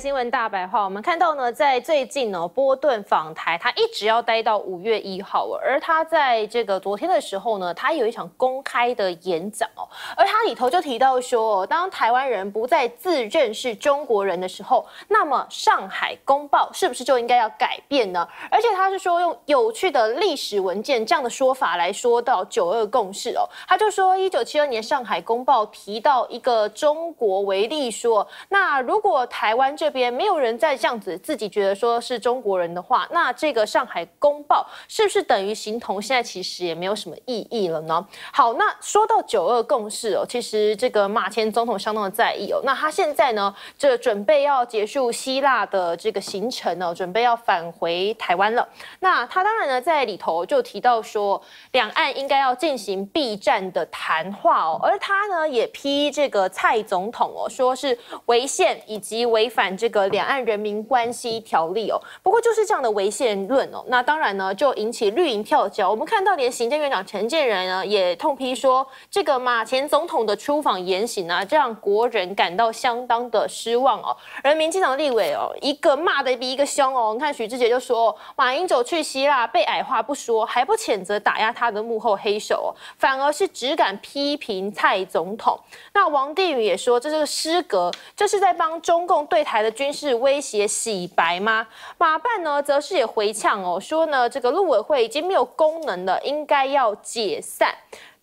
新闻大白话，我们看到呢，在最近呢，波顿访台，他一直要待到五月一号，而他在这个昨天的时候呢，他有一场公开的演讲哦，而他里头就提到说，当台湾人不再自认是中国人的时候，那么上海公报是不是就应该要改变呢？而且他是说用有趣的历史文件这样的说法来说到九二共识哦，他就说一九七二年上海公报提到一个中国为例说，那如果台湾这边没有人再这样子自己觉得说是中国人的话，那这个上海公报是不是等于形同现在其实也没有什么意义了呢？好，那说到九二共识哦，其实这个马前总统相当的在意哦。那他现在呢，这准备要结束希腊的这个行程呢，准备要返回台湾了。那他当然呢，在里头就提到说，两岸应该要进行避战的谈话哦，而他呢也批这个蔡总统哦，说是违宪以及违反。这个两岸人民关系条例哦，不过就是这样的违宪论哦，那当然呢就引起绿营跳脚。我们看到连行政院长陈建仁呢也痛批说，这个马前总统的出访言行啊，这让国人感到相当的失望哦。而民进党立委哦，一个骂的比一个凶哦。你看许志杰就说，马英九去希腊被矮化不说，还不谴责打压他的幕后黑手哦，反而是只敢批评蔡总统。那王定宇也说，这是失格，这是在帮中共对。台的军事威胁洗白吗？马办呢，则是也回呛哦，说呢，这个陆委会已经没有功能了，应该要解散。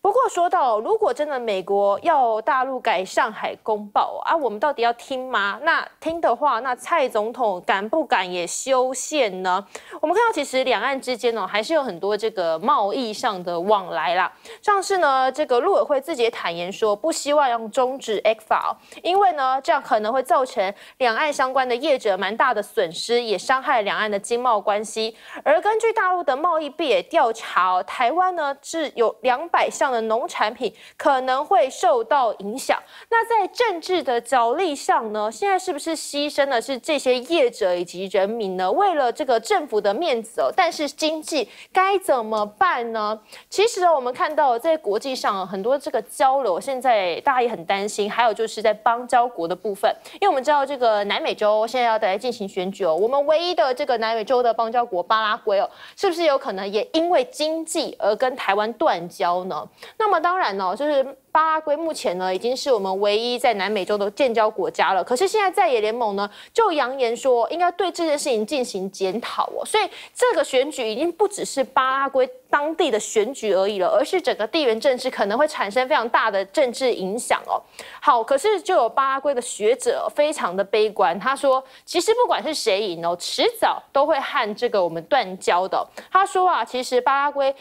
不过说到，如果真的美国要大陆改上海公报啊，我们到底要听吗？那听的话，那蔡总统敢不敢也修宪呢？我们看到，其实两岸之间呢，还是有很多这个贸易上的往来啦。上次呢，这个陆委会自己也坦言说，不希望用终止 X 法，因为呢，这样可能会造成两岸相关的业者蛮大的损失，也伤害两岸的经贸关系。而根据大陆的贸易壁垒调查，台湾呢是有两百项。农产品可能会受到影响。那在政治的角力上呢？现在是不是牺牲的是这些业者以及人民呢？为了这个政府的面子哦，但是经济该怎么办呢？其实我们看到在国际上很多这个交流，现在大家也很担心。还有就是在邦交国的部分，因为我们知道这个南美洲现在要来进行选举哦，我们唯一的这个南美洲的邦交国巴拉圭哦，是不是有可能也因为经济而跟台湾断交呢？那么当然呢，就是巴拉圭目前呢已经是我们唯一在南美洲的建交国家了。可是现在在野联盟呢就扬言说，应该对这件事情进行检讨哦。所以这个选举已经不只是巴拉圭当地的选举而已了，而是整个地缘政治可能会产生非常大的政治影响哦。好，可是就有巴拉圭的学者非常的悲观，他说，其实不管是谁赢哦，迟早都会和这个我们断交的。他说啊，其实巴拉圭。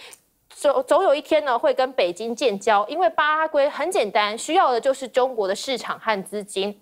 总总有一天呢，会跟北京建交，因为巴拉圭很简单，需要的就是中国的市场和资金。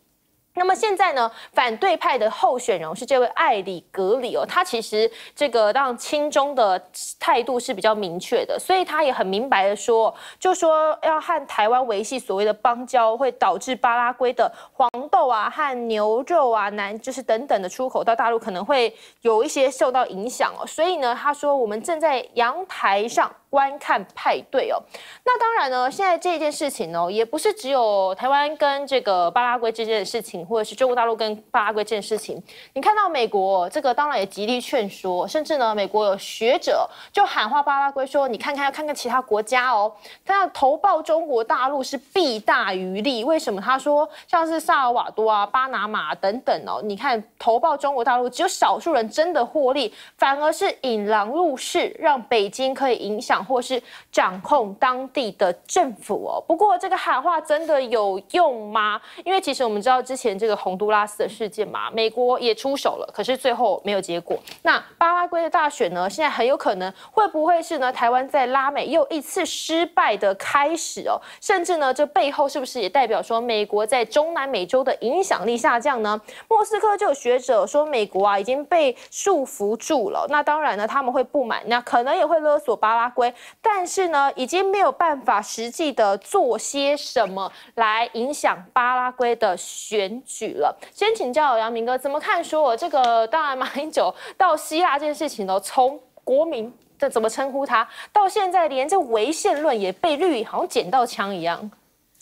那么现在呢，反对派的候选人是这位艾里格里哦，他其实这个让亲中的态度是比较明确的，所以他也很明白的说，就说要和台湾维系所谓的邦交，会导致巴拉圭的黄豆啊和牛肉啊，南就是等等的出口到大陆可能会有一些受到影响哦，所以呢，他说我们正在阳台上。观看派对哦，那当然呢，现在这件事情呢，也不是只有台湾跟这个巴拉圭之间的事情，或者是中国大陆跟巴拉圭这件事情。你看到美国这个当然也极力劝说，甚至呢，美国有学者就喊话巴拉圭说：“你看看要看看其他国家哦，他要投报中国大陆是弊大于利。为什么？他说像是萨尔瓦多啊、巴拿马等等哦，你看投报中国大陆只有少数人真的获利，反而是引狼入室，让北京可以影响。或是掌控当地的政府哦，不过这个喊话真的有用吗？因为其实我们知道之前这个洪都拉斯的事件嘛，美国也出手了，可是最后没有结果。那巴拉圭的大选呢，现在很有可能会不会是呢？台湾在拉美又一次失败的开始哦，甚至呢，这背后是不是也代表说美国在中南美洲的影响力下降呢？莫斯科就有学者说，美国啊已经被束缚住了。那当然呢，他们会不满，那可能也会勒索巴拉圭。但是呢，已经没有办法实际的做些什么来影响巴拉圭的选举了。先请教杨明哥怎么看？说这个当然马英九到希腊这件事情呢，从国民这怎么称呼他，到现在连这违宪论也被绿好像捡到枪一样。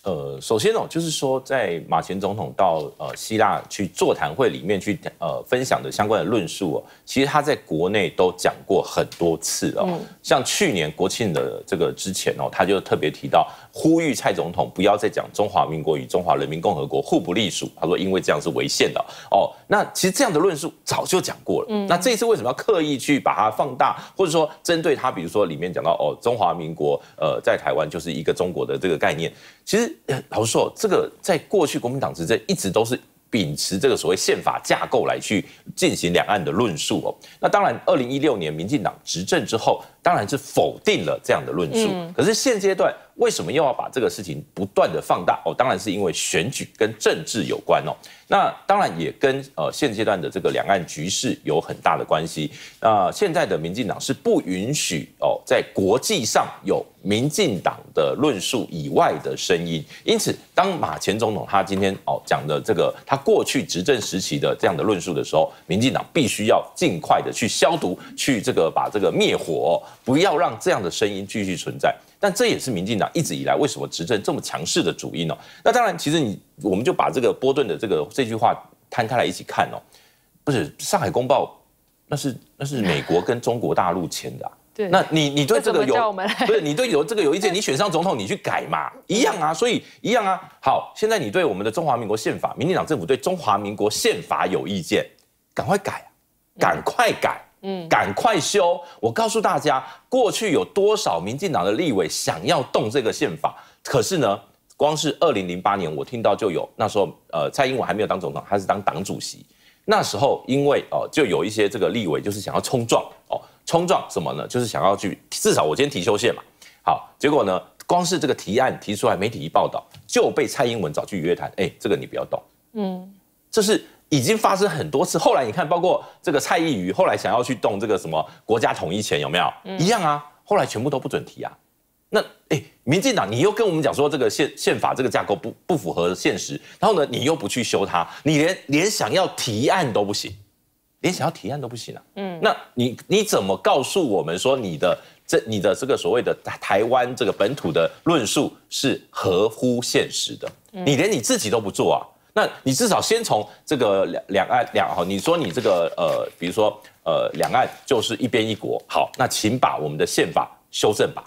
呃，首先哦，就是说，在马前总统到呃希腊去座谈会里面去呃分享的相关的论述哦，其实他在国内都讲过很多次哦。像去年国庆的这个之前哦，他就特别提到呼吁蔡总统不要再讲中华民国与中华人民共和国互不隶属。他说，因为这样是违宪的哦。那其实这样的论述早就讲过了。那这一次为什么要刻意去把它放大，或者说针对他，比如说里面讲到哦，中华民国呃在台湾就是一个中国的这个概念，其实。老实说，这个在过去国民党执政一直都是秉持这个所谓宪法架构来去进行两岸的论述哦。那当然，二零一六年民进党执政之后，当然是否定了这样的论述。可是现阶段为什么又要把这个事情不断的放大？哦，当然是因为选举跟政治有关哦。那当然也跟呃现阶段的这个两岸局势有很大的关系。那现在的民进党是不允许哦在国际上有民进党的论述以外的声音。因此，当马前总统他今天哦讲的这个他过去执政时期的这样的论述的时候，民进党必须要尽快的去消毒，去这个把这个灭火，不要让这样的声音继续存在。但这也是民进党一直以来为什么执政这么强势的主因哦。那当然，其实你我们就把这个波顿的这个这句话摊开来一起看哦。不是《上海公报》，那是那是美国跟中国大陆签的。对。那你你对这个有不是你对有这个有意见？你选上总统，你去改嘛，一样啊。所以一样啊。好，现在你对我们的中华民国宪法，民进党政府对中华民国宪法有意见，赶快改，赶快改。嗯，赶快修！我告诉大家，过去有多少民进党的立委想要动这个宪法？可是呢，光是二零零八年，我听到就有那时候，呃，蔡英文还没有当总统，他是当党主席。那时候，因为哦，就有一些这个立委就是想要冲撞哦，冲撞什么呢？就是想要去至少我今天提修宪嘛。好，结果呢，光是这个提案提出来，媒体一报道就被蔡英文找去约谈。哎，这个你不要动。嗯，这是。已经发生很多次，后来你看，包括这个蔡依瑜，后来想要去动这个什么国家统一前有没有？一样啊，后来全部都不准提啊。那哎，民进党你又跟我们讲说这个宪宪法这个架构不不符合现实，然后呢，你又不去修它，你连连想要提案都不行，连想要提案都不行啊。嗯，那你你怎么告诉我们说你的这你的这个所谓的台湾这个本土的论述是合乎现实的？你连你自己都不做啊？那你至少先从这个两两岸两哈，你说你这个呃，比如说呃，两岸就是一边一国，好，那请把我们的宪法修正吧。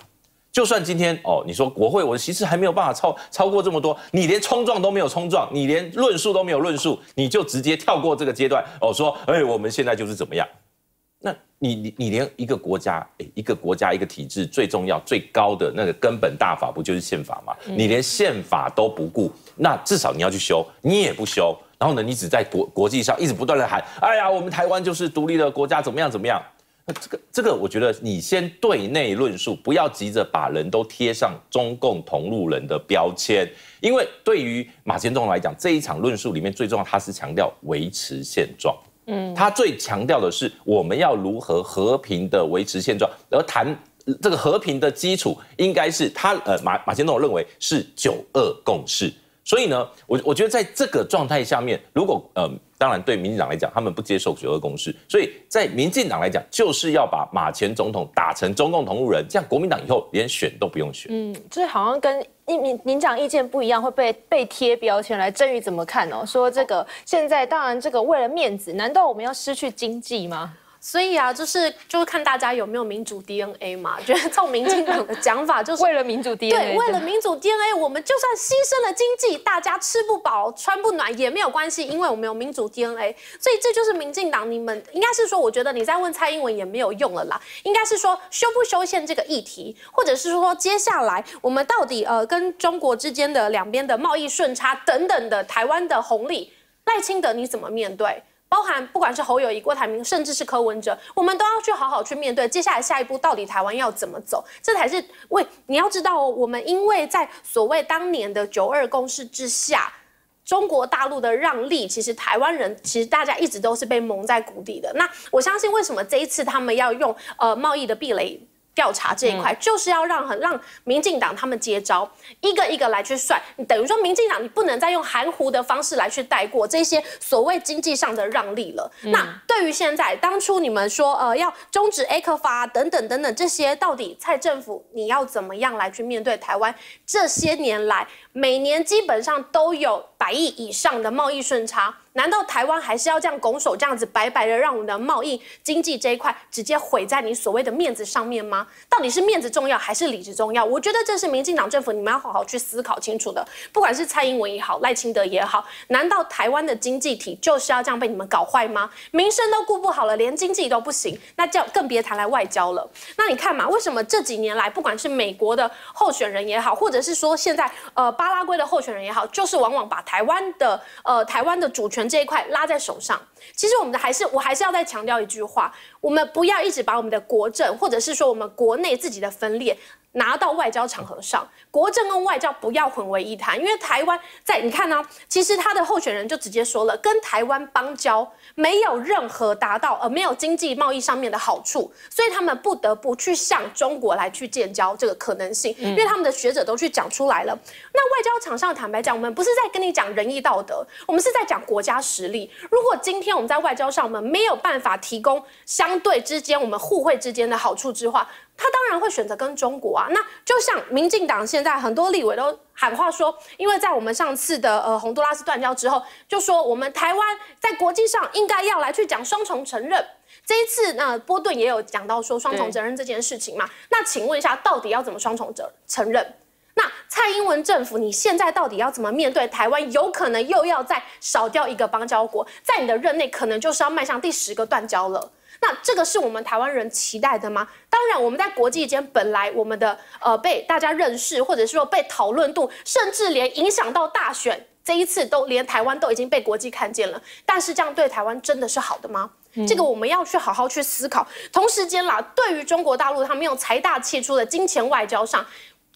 就算今天哦，你说国会我的席次还没有办法超超过这么多，你连冲撞都没有冲撞，你连论述都没有论述，你就直接跳过这个阶段哦，说哎，我们现在就是怎么样？那你你你连一个国家诶，一个国家一个体制最重要最高的那个根本大法不就是宪法吗？你连宪法都不顾。那至少你要去修，你也不修，然后呢，你只在国国际上一直不断的喊，哎呀，我们台湾就是独立的国家，怎么样怎么样？那这个这个，我觉得你先对内论述，不要急着把人都贴上中共同路人的标签，因为对于马前总来讲，这一场论述里面最重要，他是强调维持现状，嗯，他最强调的是我们要如何和平的维持现状，而谈这个和平的基础，应该是他呃马马前总认为是九二共识。所以呢，我我觉得在这个状态下面，如果呃，当然对民进党来讲，他们不接受九二共识，所以在民进党来讲，就是要把马前总统打成中共同路人，这样国民党以后连选都不用选。嗯，这好像跟民民民长意见不一样，会被被贴标签来。郑宇怎么看哦？说这个现在当然这个为了面子，难道我们要失去经济吗？所以啊，就是就是看大家有没有民主 DNA 嘛。觉得照民进党的讲法，就是为了民主 DNA。对，为了民主 DNA，我们就算牺牲了经济，大家吃不饱穿不暖也没有关系，因为我们有民主 DNA。所以这就是民进党，你们应该是说，我觉得你在问蔡英文也没有用了啦。应该是说修不修宪这个议题，或者是说接下来我们到底呃跟中国之间的两边的贸易顺差等等的台湾的红利，赖清德你怎么面对？包含不管是侯友谊、郭台铭，甚至是柯文哲，我们都要去好好去面对接下来下一步到底台湾要怎么走，这才是为你要知道哦。我们因为在所谓当年的九二共识之下，中国大陆的让利，其实台湾人其实大家一直都是被蒙在鼓底的。那我相信为什么这一次他们要用呃贸易的壁垒？调查这一块，就是要让很让民进党他们接招，一个一个来去算。你等于说，民进党你不能再用含糊的方式来去带过这些所谓经济上的让利了。那对于现在当初你们说呃要终止 A 克法等等等等这些，到底蔡政府你要怎么样来去面对台湾这些年来每年基本上都有百亿以上的贸易顺差？难道台湾还是要这样拱手这样子白白的让我们的贸易经济这一块直接毁在你所谓的面子上面吗？到底是面子重要还是理智重要？我觉得这是民进党政府你们要好好去思考清楚的。不管是蔡英文也好，赖清德也好，难道台湾的经济体就是要这样被你们搞坏吗？民生都顾不好了，连经济都不行，那叫更别谈来外交了。那你看嘛，为什么这几年来，不管是美国的候选人也好，或者是说现在呃巴拉圭的候选人也好，就是往往把台湾的呃台湾的主权这一块拉在手上。其实我们的还是我还是要再强调一句话，我们不要一直把我们的国政，或者是说我们国内自己的分裂。拿到外交场合上，国政跟外交不要混为一谈，因为台湾在你看呢，其实他的候选人就直接说了，跟台湾邦交没有任何达到呃没有经济贸易上面的好处，所以他们不得不去向中国来去建交这个可能性，因为他们的学者都去讲出来了。那外交场上坦白讲，我们不是在跟你讲仁义道德，我们是在讲国家实力。如果今天我们在外交上我们没有办法提供相对之间我们互惠之间的好处之话，他当然会选择跟中国啊，那就像民进党现在很多立委都喊话说，因为在我们上次的呃洪都拉斯断交之后，就说我们台湾在国际上应该要来去讲双重承认。这一次那波顿也有讲到说双重承认这件事情嘛，那请问一下，到底要怎么双重承承认？那蔡英文政府你现在到底要怎么面对台湾？有可能又要再少掉一个邦交国，在你的任内可能就是要迈向第十个断交了。那这个是我们台湾人期待的吗？当然，我们在国际间本来我们的呃被大家认识，或者是说被讨论度，甚至连影响到大选这一次都连台湾都已经被国际看见了。但是这样对台湾真的是好的吗？这个我们要去好好去思考。同时间啦，对于中国大陆他们用财大气粗的金钱外交上。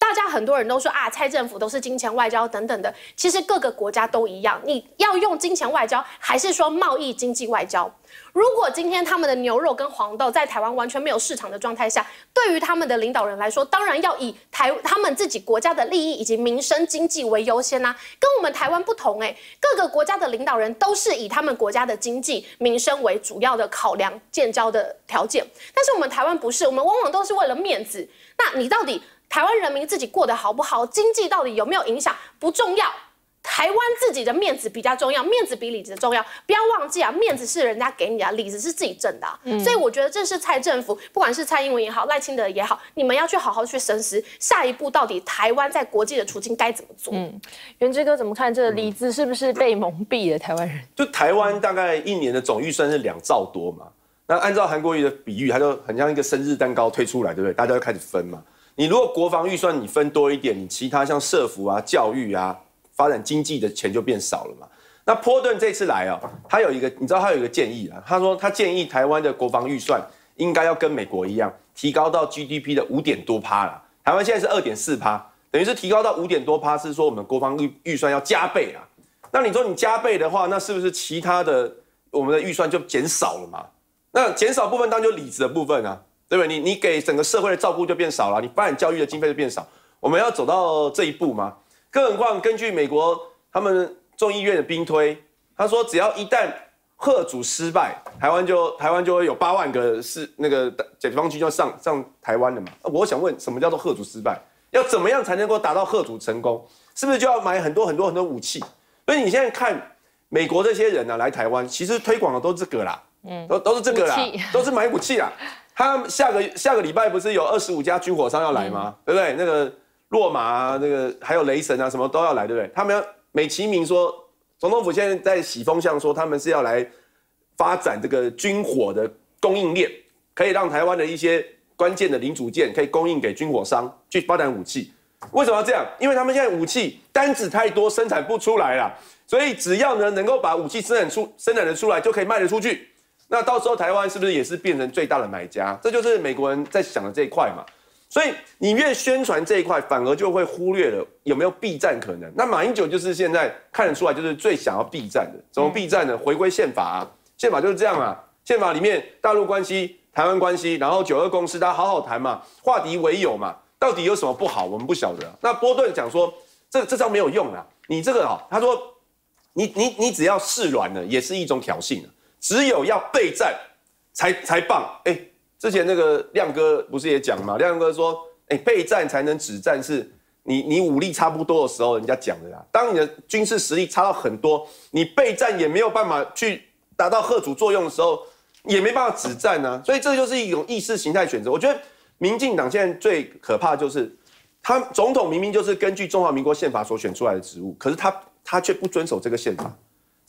大家很多人都说啊，蔡政府都是金钱外交等等的，其实各个国家都一样。你要用金钱外交，还是说贸易经济外交？如果今天他们的牛肉跟黄豆在台湾完全没有市场的状态下，对于他们的领导人来说，当然要以台他们自己国家的利益以及民生经济为优先呐。跟我们台湾不同哎，各个国家的领导人都是以他们国家的经济民生为主要的考量建交的条件，但是我们台湾不是，我们往往都是为了面子。那你到底？台湾人民自己过得好不好，经济到底有没有影响不重要，台湾自己的面子比较重要，面子比里子重要。不要忘记啊，面子是人家给你的，里子是自己挣的。所以我觉得这是蔡政府，不管是蔡英文也好，赖清德也好，你们要去好好去深思，下一步到底台湾在国际的处境该怎么做。嗯，元之哥怎么看这个里子是不是被蒙蔽了？台湾人就台湾大概一年的总预算是两兆多嘛，那按照韩国瑜的比喻，他就很像一个生日蛋糕推出来，对不对？大家就开始分嘛。你如果国防预算你分多一点，你其他像社服啊、教育啊、发展经济的钱就变少了嘛。那波顿这次来哦，他有一个，你知道他有一个建议啊，他说他建议台湾的国防预算应该要跟美国一样，提高到 GDP 的五点多趴了。台湾现在是二点四趴，等于是提高到五点多趴，是说我们国防预预算要加倍啊。那你说你加倍的话，那是不是其他的我们的预算就减少了嘛？那减少部分当然就理子的部分啊。对不对？你你给整个社会的照顾就变少了，你发展教育的经费就变少。我们要走到这一步吗？更何况根据美国他们众议院的兵推，他说只要一旦贺主失败，台湾就台湾就会有八万个是那个解放军就上上台湾了嘛。我想问，什么叫做贺主失败？要怎么样才能够达到贺主成功？是不是就要买很多很多很多武器？所以你现在看美国这些人呢来台湾，其实推广的都是这个啦，嗯，都都是这个啦，都是买武器啦。他下个下个礼拜不是有二十五家军火商要来吗？对不对？那个洛马啊，那个还有雷神啊，什么都要来，对不对？他们要美其名说，总统府现在在洗风向，说他们是要来发展这个军火的供应链，可以让台湾的一些关键的零组件可以供应给军火商去发展武器。为什么要这样？因为他们现在武器单子太多，生产不出来了，所以只要呢能够把武器生产出生产的出来，就可以卖得出去。那到时候台湾是不是也是变成最大的买家？这就是美国人在想的这一块嘛。所以你越宣传这一块，反而就会忽略了有没有避战可能。那马英九就是现在看得出来，就是最想要避战的。怎么避战呢？回归宪法啊，宪法就是这样啊。宪法里面大陆关系、台湾关系，然后九二共识，大家好好谈嘛，化敌为友嘛，到底有什么不好？我们不晓得。那波顿讲说，这这招没有用啊，你这个啊，他说，你你你只要示软了，也是一种挑衅啊，只有要备战才才棒。哎，之前那个亮哥不是也讲嘛？亮哥说，哎，备战才能止战，是你你武力差不多的时候，人家讲的啦。当你的军事实力差到很多，你备战也没有办法去达到贺主作用的时候，也没办法止战呢。所以这就是一种意识形态选择。我觉得民进党现在最可怕就是，他总统明明就是根据中华民国宪法所选出来的职务，可是他他却不遵守这个宪法。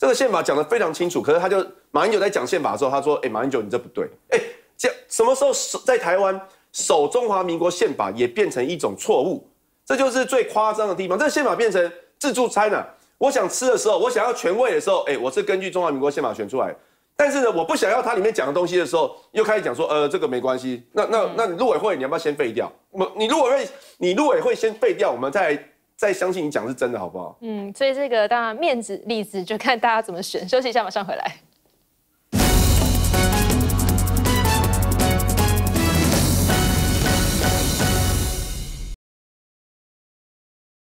这个宪法讲得非常清楚，可是他就马英九在讲宪法的时候，他说：“哎、马英九你这不对。”哎，这什么时候守在台湾守中华民国宪法也变成一种错误？这就是最夸张的地方。这个宪法变成自助餐了、我想吃的时候，我想要权位的时候，哎、我是根据中华民国宪法选出来。但是呢，我不想要它里面讲的东西的时候，又开始讲说，呃，这个没关系。那那那你陆委会你要不要先废掉？我你陆委会你陆委会先废掉，我们再再相信你讲是真的，好不好？嗯，所以这个当然面子例子就看大家怎么选。休息一下，马上回来。